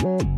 Thank